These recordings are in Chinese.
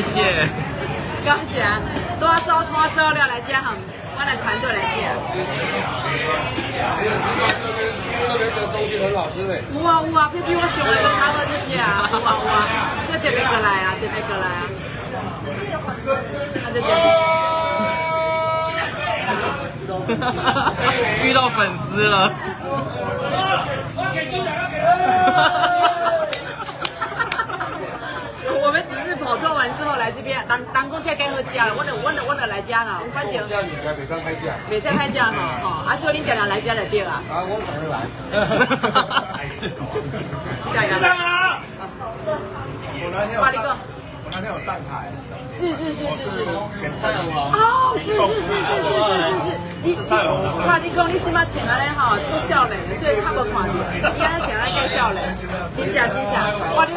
谢谢。感谢，多走多走了来接哈，我的团队来接。没有知道这边这边的周星恒老师嘞？有啊有啊，比比我上的跟他们去接啊，有啊有啊，这特别过来啊，特别过来啊。他在这 遇到粉丝了。只是跑动完之后来这边，当当公车该喝家了，我了我了我了来家了，反正家里来北上开价。袂使拍价哈，吼，啊，所以恁定定来家就对啊。啊，我常常来。对啊。我那天有上，我那天有上台。是是是是是。前菜王。哦，是是是是是是是是。你哇，你讲你起码请来吼做笑脸，所以看无看到，伊安尼请来介笑脸，真正真正。哇，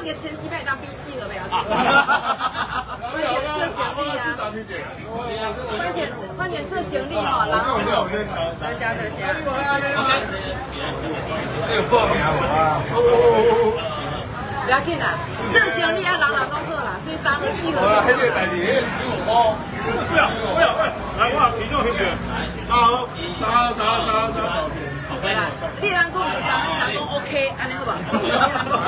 当了？行李啊！行李。哎呦，报名啊！不要紧啦，这行李要朗朗都喝啦，所以三个四个。我来，不要不要，来我体重体重，好，走走走走。走。来，你人讲是三，你人讲 OK，安尼好不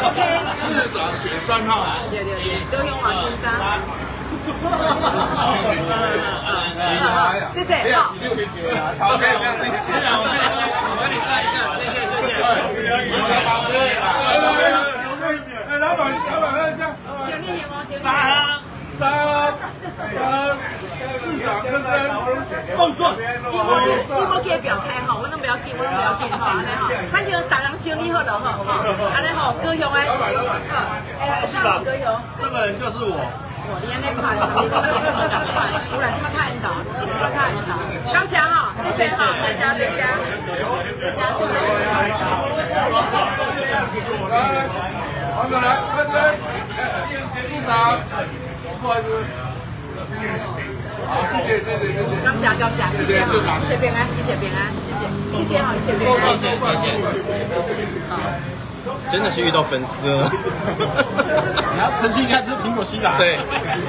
？OK。市长选三号。对对对，高雄马先生。谢谢。好。我帮你，我帮你站一下，谢谢谢谢。哎，老板，老板看一下。行李行吗？行李。三三市长跟跟共作。你莫你莫给表态哈，我拢不要紧，我拢不要紧哈，安尼哈。反正大人行李好了哈，安尼好，高雄哎。哎，市长，高雄。这个人就是我。我今天在看，你怎么看？突然这么看到，这么看到。刚强哈，谢谢哈，等下等下，等下谢谢。来，黄总来，快点，市长，不好意思。好，谢谢谢谢谢谢。刚下刚下，谢谢市长，一切平安，谢谢谢谢哈，一切平安，谢谢谢谢谢谢谢好。真的是遇到粉丝了。你要澄清一下，这是苹果西打。对，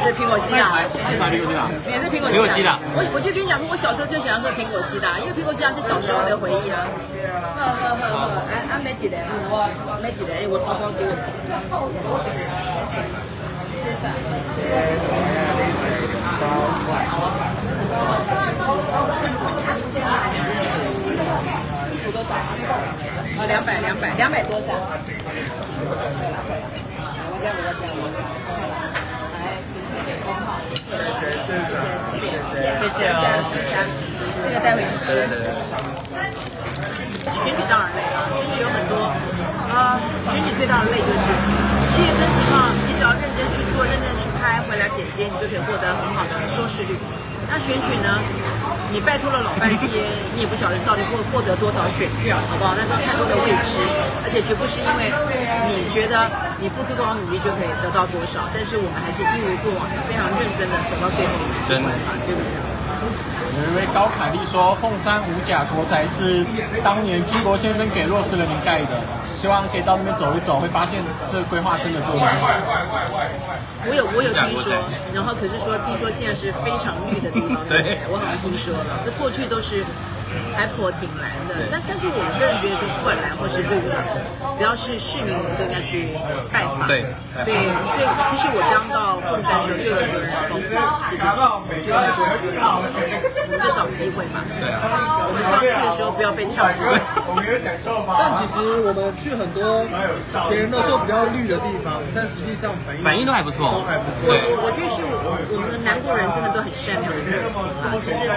这是苹果西打。是啥苹果西打？也是苹果西打。我我就跟你讲说，我小时候最喜欢喝苹果西打，因为苹果西打是小时候的回忆啊。喝喝喝喝，哎哎，没几个，没几个，哎，我包包给我吃。谢谢。一组多少？哦，两百，两百，两百多噻。我讲，我讲，我讲。来，谢谢，很好，谢谢，谢谢，谢谢，谢谢，谢谢，谢谢。这个带回去吃。选举当然累啊，选举有很多啊，选举最大的累就是事业真情况，只要认真去做，认真去拍，回来剪接，你就可以获得很好的收视率。那选举呢？你拜托了老半天，你也不晓得到底会获得多少选票，好不好？那都太多的未知，而且绝不是因为你觉得你付出多少努力就可以得到多少，但是我们还是一如过往的非常认真的走到最后，真的，对不对？有一位高凯丽说，凤山五甲国宅是当年金国先生给弱势人民盖的，希望可以到那边走一走，会发现这个规划真的做得很好。我有我有听说，然后可是说听说现在是非常绿的地方，对，我好像听说了，这过去都是还颇挺蓝的，但但是我们个人觉得说不管蓝或是绿的，只要是市民，我们都应该去拜访。对，所以所以其实我刚到凤山的时候就有很多人告诉我这件事情，就很多人我们就找机会嘛。对啊，我们上去的时候不要被抢走。但其实我们去很多别人都说比较绿的地方，但实际上反应反应都还不错，都还不错。我我觉得是我我们南国人真的都很善良、很热情啊。其实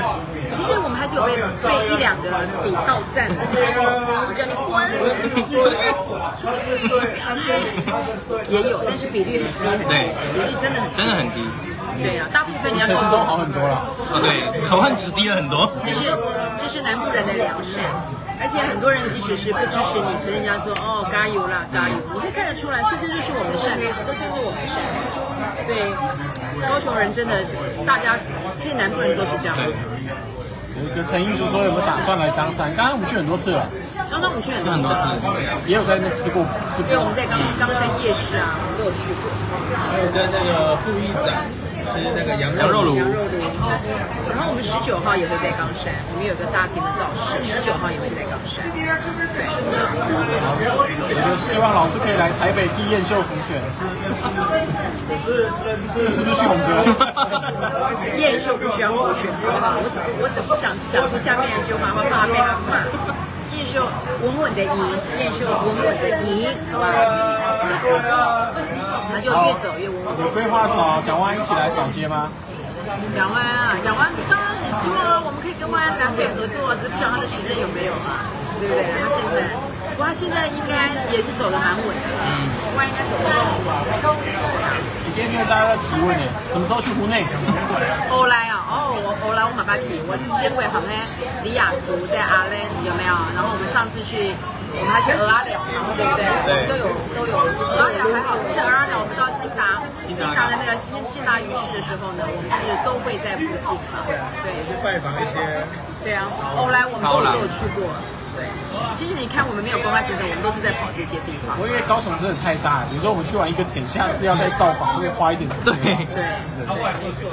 其实我们还是有被被一两个人比到站的。我叫你滚出去，出去也有，但是比率很低很低，对比例真的很低真的很低。对啊，大部分你要陈世忠好很多了。啊，对，仇恨值低了很多。这是这是南部人的良善，而且很多人即使是不支持你，可是人家说哦加油啦加油，你可以看得出来，所以这就是我们的善良，这算是我们的善良。所以高雄人真的是大家，其实南部人都是这样子。有个陈英竹说有没有打算来冈山？刚刚我们去很多次了，刚刚我们去很多次次，也有在那吃过吃过因为我。们在冈冈山夜市啊，我们都有去过。还有在那个副议长吃那个羊羊肉炉，羊肉炉。然后我们十九号也会在冈山，我们有个大型的造势，十九号也会在冈山。对，我就希望老师可以来台北替燕秀辅选。这是不是去红哥？燕秀不需要复选，好不好？我只我只不想讲出下面一句话，会怕被他骂。燕秀稳稳的赢，燕秀稳稳的赢，好吧？那就越走越稳稳。有规划找蒋万一起来扫街吗？蒋万啊，蒋万安当然很希望我们可以跟万安南北合作，只是不知道他的时间有没有啊，对不对？他现在，不过他现在应该也是走的蛮稳的，嗯，万安应该走的蛮稳。你今天听到大家在提问呢，什么时候去湖内？欧莱啊，哦，我欧莱我马巴提，我因为好像李雅竹在阿兰有没有？然后我们上次去，我们还去鹅阿寮，对不对？对都有都有。鹅阿寮还好，不是鹅阿寮，我们到新达新达的那个新新达鱼市的时候呢，我们是都会在附近嘛，对。去拜访一些对啊，后来我们都有都有去过。对，其实你看我们没有规划行程，我们都是在跑这些地方。我因为高雄真的太大，有时候我们去玩一个点，下次要再造访会花一点时对间。，对，对，没错。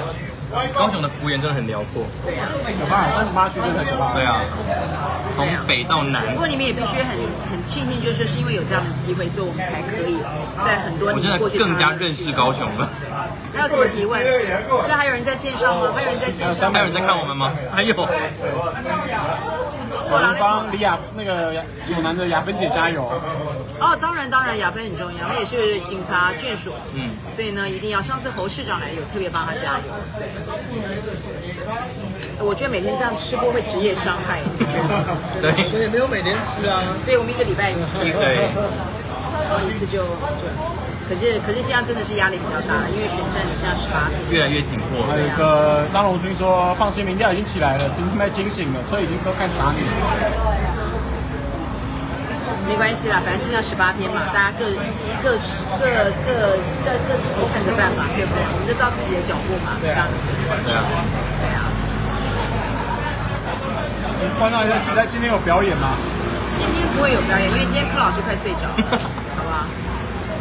高雄的幅员真的很辽阔。对啊。有办法，三十八区真的很大。对啊，从北到南不，过你们也必须很很庆幸，就是是因为有这样的机会，所以我们才可以在很多我真的年过去更加认识高雄了。还有什么提问？现在还有人在线上吗？还有人在线上吗？还有人在看我们吗？还有，我们帮李亚那个祖南的雅芬姐加油。哦，当然当然，亚芬很重要，她也是警察眷属，嗯，所以呢，一定要。上次侯市长来有特别帮他加油，对。我觉得每天这样吃播会职业伤害，真的，真的对所以没有每天吃啊。对，我们一个礼拜一次，对，然后一次就，可是可是现在真的是压力比较大，因为选战现在十八天。越来越紧迫。还有一个张荣勋说，放心，民调已经起来了，陈清迈惊醒了，车已经都开始打你了。没关系啦，反正剩下十八天嘛，大家各各各各各各自己看着办嘛，对不对？我们就照自己的脚步嘛，这样子。对啊，对啊。观众在期待今天有表演吗？今天不会有表演，因为今天柯老师快睡着了，好不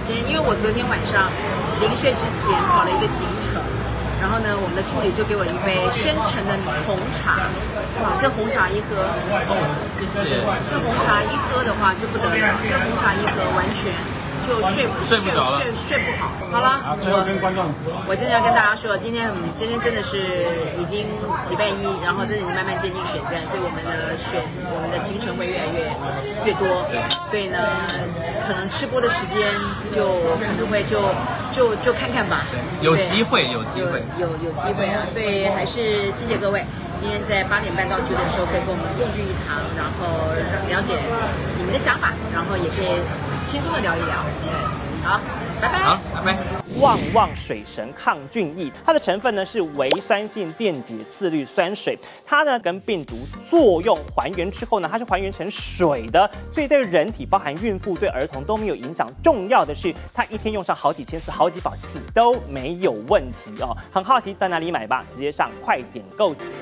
好？今天因为我昨天晚上临睡之前跑了一个行程，然后呢，我们的助理就给我一杯深沉的红茶，哇，这红茶一喝，谢谢。这红茶一喝的话就不得了，这红茶一喝完全就睡不睡不着了睡睡不好。好了好，，最后跟观众我真的要跟大家说，今天很今天真的是已经礼拜一，然后真的已经慢慢接近选战，所以我们的选我们的行程会越来越越多，所以呢，可能吃播的时间就可能会就就就看看吧，有对机会，有机会。有有有机会啊，所以还是谢谢各位，今天在八点半到九点的时候可以跟我们共聚一堂，然后了解你们的想法，然后也可以轻松的聊一聊，对，好，拜拜。好，拜拜。旺旺水神抗菌液，它的成分呢是维酸性电解次氯酸水，它呢跟病毒作用还原之后呢，它是还原成水的，所以对人体，包含孕妇、对儿童都没有影响。重要的是，它一天用上好几千次、好几百次都没有问题哦。很好奇在哪里买吧？直接上快点购。